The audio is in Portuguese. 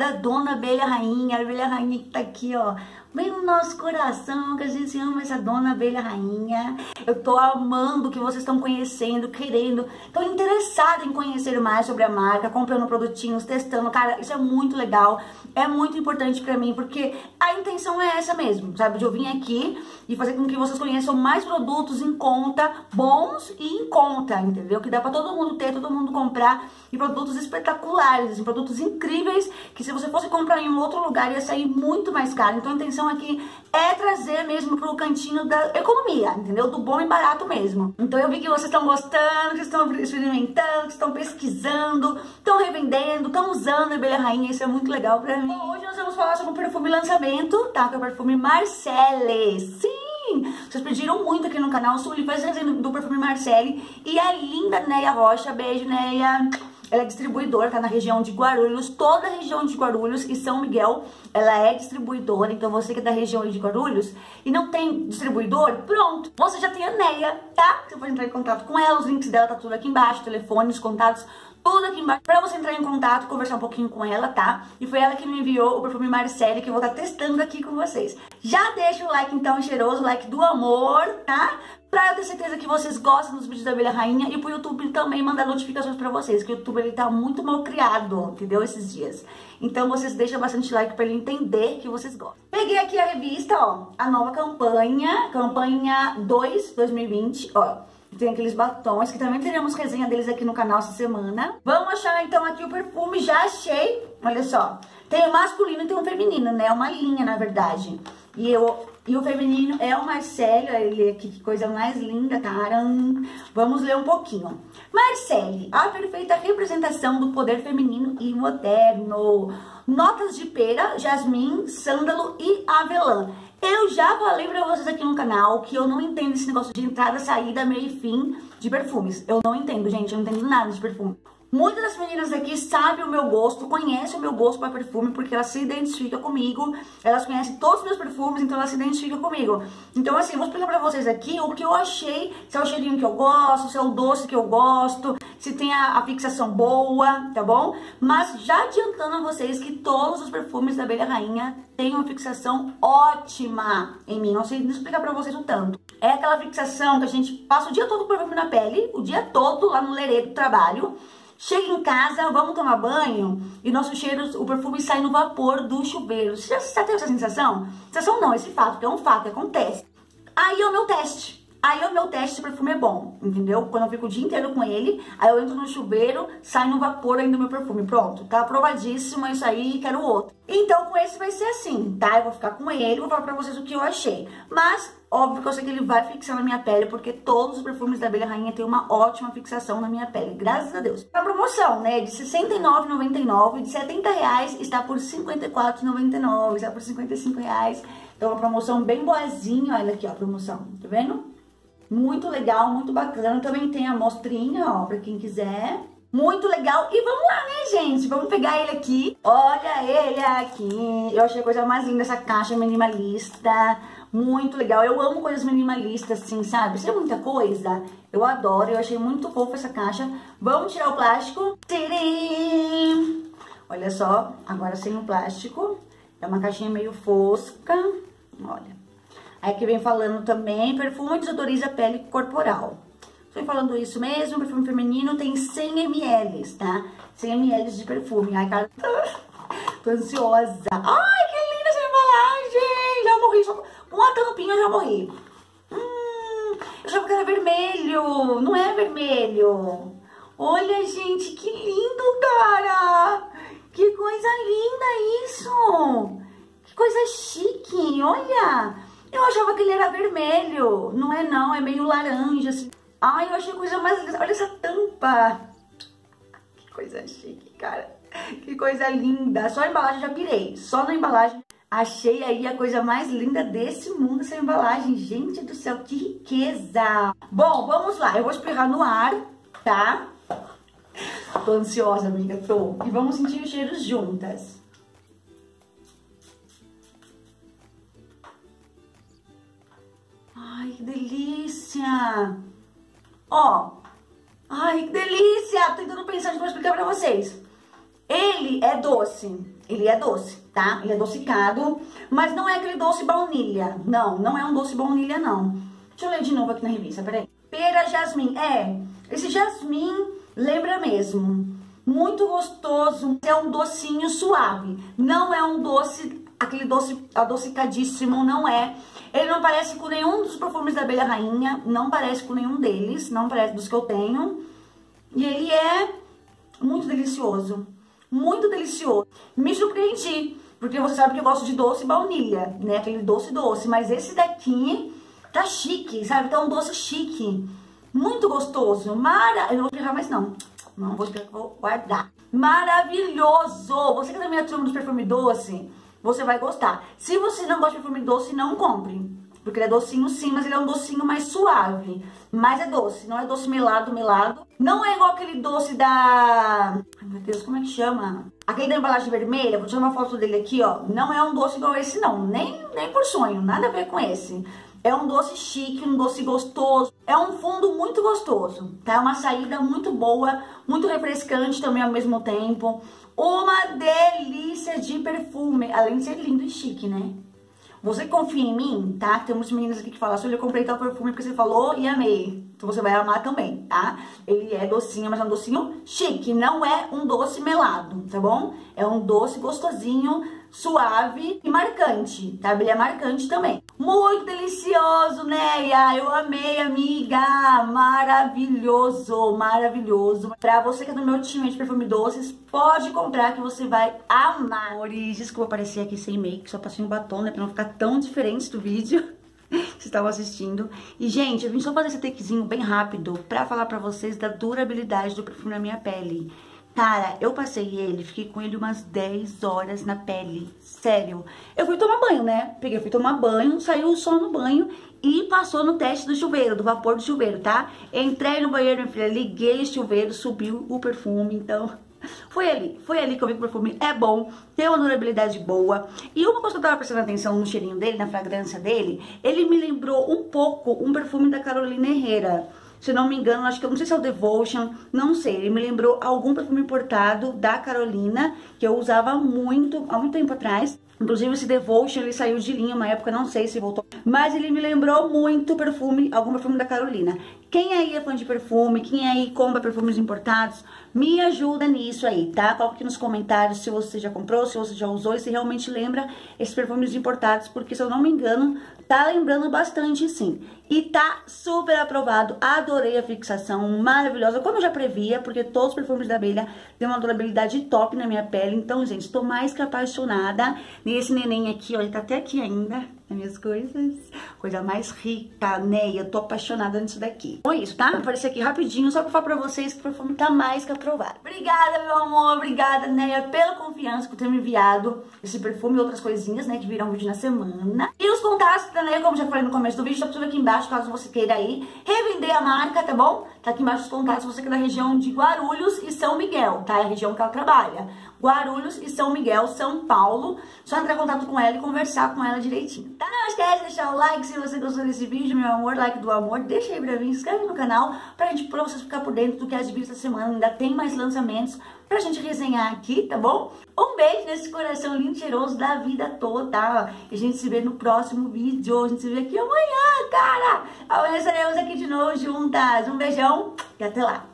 da Dona Abelha Rainha, a Abelha Rainha que tá aqui, ó, bem no nosso coração, que a gente ama essa Dona Abelha Rainha. Eu tô amando que vocês estão conhecendo, querendo, estão interessados em conhecer mais sobre a marca, comprando produtinhos, testando. Cara, isso é muito legal, é muito importante pra mim, porque a intenção é essa mesmo, sabe? De eu vir aqui e fazer com que vocês conheçam mais produtos em conta, bons e em conta, entendeu? Que dá pra todo mundo ter, todo mundo comprar e produtos espetaculares, assim, produtos incríveis que se você fosse comprar em um outro lugar ia sair muito mais caro. Então a intenção aqui é trazer mesmo pro cantinho da economia, entendeu? Do bom e barato mesmo. Então eu vi que vocês estão gostando, que estão experimentando, que estão pesquisando, estão revendendo, estão usando a abelha rainha, isso é muito legal pra mim. Bom, hoje nós vamos falar sobre o perfume lançamento, tá? Que é o perfume Marcelle. Sim! Vocês pediram muito aqui no canal, faz resenha do perfume Marcelle e a linda Neia Rocha, beijo Neia! Ela é distribuidora, tá na região de Guarulhos, toda a região de Guarulhos e São Miguel, ela é distribuidora. Então você que é da região de Guarulhos e não tem distribuidor, pronto, você já tem a Neia, tá? Você pode entrar em contato com ela, os links dela tá tudo aqui embaixo, telefones, contatos, tudo aqui embaixo pra você entrar em contato, conversar um pouquinho com ela, tá? E foi ela que me enviou o perfume Marcelle que eu vou estar tá testando aqui com vocês. Já deixa o like então cheiroso, like do amor, tá? Pra eu ter certeza que vocês gostam dos vídeos da Abelha Rainha e pro YouTube também mandar notificações pra vocês, que o YouTube ele tá muito mal criado, entendeu? Esses dias. Então vocês deixam bastante like pra ele entender que vocês gostam. Peguei aqui a revista, ó, a nova campanha, campanha 2 2020, ó. Tem aqueles batons, que também teremos resenha deles aqui no canal essa semana. Vamos achar então aqui o perfume, já achei, olha só. Tem o masculino e tem o feminino, né? É uma linha, na verdade. E eu e o feminino é o Marcelo, ele aqui, que coisa mais linda, cara. Vamos ler um pouquinho. Marcele, a perfeita representação do poder feminino e moderno. Notas de pera, jasmim, sândalo e avelã. Eu já falei pra vocês aqui no canal que eu não entendo esse negócio de entrada, saída, meio e fim de perfumes. Eu não entendo, gente, eu não entendo nada de perfume. Muitas das meninas aqui sabem o meu gosto, conhecem o meu gosto para perfume, porque elas se identificam comigo, elas conhecem todos os meus perfumes, então elas se identificam comigo. Então assim, vou explicar pra vocês aqui o que eu achei, se é o cheirinho que eu gosto, se é o doce que eu gosto, se tem a, a fixação boa, tá bom? Mas já adiantando a vocês que todos os perfumes da Abelha Rainha têm uma fixação ótima em mim, não sei explicar pra vocês o tanto. É aquela fixação que a gente passa o dia todo com perfume na pele, o dia todo lá no lerê do trabalho, Chega em casa, vamos tomar banho e nosso cheiro, o perfume sai no vapor do chuveiro. Você já, já teve essa sensação? Sensação não, esse fato, que é um fato, acontece. Aí é o meu teste. Aí o meu teste o perfume é bom, entendeu? Quando eu fico o dia inteiro com ele, aí eu entro no chuveiro, sai no vapor ainda o meu perfume. Pronto, tá aprovadíssimo isso aí, quero outro. Então com esse vai ser assim, tá? Eu vou ficar com ele, vou falar pra vocês o que eu achei. Mas Óbvio que eu sei que ele vai fixar na minha pele, porque todos os perfumes da Abelha Rainha têm uma ótima fixação na minha pele, graças a Deus. A promoção, né, de R$ 69,99, de 70 reais, está por R$ 54,99, está por 55 reais. Então, uma promoção bem boazinha, olha aqui, ó, a promoção, tá vendo? Muito legal, muito bacana. Também tem a mostrinha, ó, pra quem quiser. Muito legal. E vamos lá, né, gente? Vamos pegar ele aqui. Olha ele aqui. Eu achei a coisa mais linda essa caixa minimalista muito legal. Eu amo coisas minimalistas, assim, sabe? Isso é muita coisa. Eu adoro, eu achei muito fofo essa caixa. Vamos tirar o plástico. Tcharam! Olha só, agora sem o plástico. É uma caixinha meio fosca. Olha. Aí que vem falando também, perfume desodoriza a pele corporal. Estou falando isso mesmo, perfume feminino tem 100 ml, tá? 100 ml de perfume. Ai, cara, tô ansiosa. Ai, que linda essa embalagem! Já morri, só com a tampinha eu já morri. Hum, eu achava que era vermelho. Não é vermelho. Olha, gente, que lindo, cara. Que coisa linda isso. Que coisa chique, olha. Eu achava que ele era vermelho. Não é não, é meio laranja, assim. Ai, eu achei coisa mais linda. Olha essa tampa. Que coisa chique, cara. Que coisa linda. Só a embalagem já pirei. Só na embalagem Achei aí a coisa mais linda desse mundo, essa embalagem. Gente do céu, que riqueza! Bom, vamos lá. Eu vou espirrar no ar, tá? Tô ansiosa, amiga, tô. E vamos sentir os cheiros juntas. Ai, que delícia! Ó, ai, que delícia! Tô tentando pensar de como explicar pra vocês. Ele é doce. ele é doce, tá? Ele é adocicado, mas não é aquele doce baunilha. Não, não é um doce baunilha, não. Deixa eu ler de novo aqui na revista, peraí. Pera jasmim, é, esse jasmim lembra mesmo. Muito gostoso, é um docinho suave. Não é um doce, aquele doce adocicadíssimo, não é. Ele não parece com nenhum dos perfumes da abelha rainha, não parece com nenhum deles, não parece dos que eu tenho. E ele é muito delicioso, muito delicioso. Me surpreendi, porque você sabe que eu gosto de doce baunilha, né? Aquele doce doce, mas esse daqui tá chique, sabe? Tá um doce chique, muito gostoso, mara... Eu não vou pegar mais não, não vou esperar vou guardar. Maravilhoso! Você que é da minha turma dos perfume doce, você vai gostar. Se você não gosta de perfume doce, não compre. Porque ele é docinho sim, mas ele é um docinho mais suave. Mas é doce, não é doce melado, melado. Não é igual aquele doce da... Ai, meu Deus, como é que chama? Aquele da embalagem vermelha, vou tirar uma foto dele aqui, ó. Não é um doce igual esse, não. Nem, nem por sonho, nada a ver com esse. É um doce chique, um doce gostoso. É um fundo muito gostoso, tá? É uma saída muito boa, muito refrescante também ao mesmo tempo. Uma delícia de perfume, além de ser lindo e chique, né? Você confia em mim, tá? Tem meninas aqui que falam assim, eu comprei tal perfume porque você falou e amei. Então você vai amar também, tá? Ele é docinho, mas é um docinho chique, não é um doce melado, tá bom? É um doce gostosinho, suave e marcante, tá? Ele é marcante também. Muito delicioso, Neia! Eu amei, amiga! Maravilhoso, maravilhoso. Pra você que é do meu time de perfume doces, pode comprar que você vai amar. Amores, desculpa aparecer aqui sem make, só passei um batom, né? Pra não ficar tão diferente do vídeo que estavam assistindo. E, gente, eu vim só fazer esse takezinho bem rápido pra falar pra vocês da durabilidade do perfume na minha pele. Cara, eu passei ele, fiquei com ele umas 10 horas na pele. Sério. Eu fui tomar banho, né? Peguei, fui tomar banho, saiu sol no banho e passou no teste do chuveiro, do vapor do chuveiro, tá? Entrei no banheiro, minha filha, liguei o chuveiro, subiu o perfume, então... Foi ali, foi ali que eu vi que o perfume é bom, tem uma durabilidade boa. E uma coisa que eu tava prestando atenção no cheirinho dele, na fragrância dele, ele me lembrou um pouco um perfume da Carolina Herrera. Se não me engano, acho que eu não sei se é o Devotion, não sei. Ele me lembrou algum perfume importado da Carolina, que eu usava muito, há muito tempo atrás. Inclusive esse Devotion, ele saiu de linha uma época, não sei se voltou. Mas ele me lembrou muito perfume, algum perfume da Carolina. Quem aí é fã de perfume, quem aí compra perfumes importados, me ajuda nisso aí, tá? Coloque aqui nos comentários se você já comprou, se você já usou e se realmente lembra esses perfumes importados, porque se eu não me engano, tá lembrando bastante sim. E tá super aprovado, adorei a fixação, maravilhosa, como eu já previa, porque todos os perfumes da abelha têm uma durabilidade top na minha pele. Então, gente, estou mais que apaixonada nesse neném aqui, ó, ele tá até aqui ainda, as minhas coisas. Coisa mais rica, né? Eu tô apaixonada nisso daqui. É isso, tá? Vou aparecer aqui rapidinho, só pra falar pra vocês que o perfume tá mais que aprovado. Obrigada, meu amor, obrigada, Neia, pela confiança por ter me enviado esse perfume e outras coisinhas, né, que virão vídeo na semana. E os contatos da Neia, como já falei no começo do vídeo, tá tudo aqui embaixo, caso você queira aí revender a marca, tá bom? Tá aqui embaixo os contatos, você que é da região de Guarulhos e São Miguel, tá? É a região que ela trabalha. Guarulhos e São Miguel, São Paulo. Só entrar em contato com ela e conversar com ela direitinho. Tá? Não esquece de deixar o like se você gostou desse vídeo, meu amor, like do amor. Deixa aí pra mim, inscreve no canal pra, gente, pra vocês ficar por dentro do que é de essa semana. Ainda tem mais lançamentos pra gente resenhar aqui, tá bom? Um beijo nesse coração lindo e cheiroso da vida toda? E a gente se vê no próximo vídeo. A gente se vê aqui amanhã, cara! Amanhã estaremos aqui de novo juntas. Um beijão e até lá!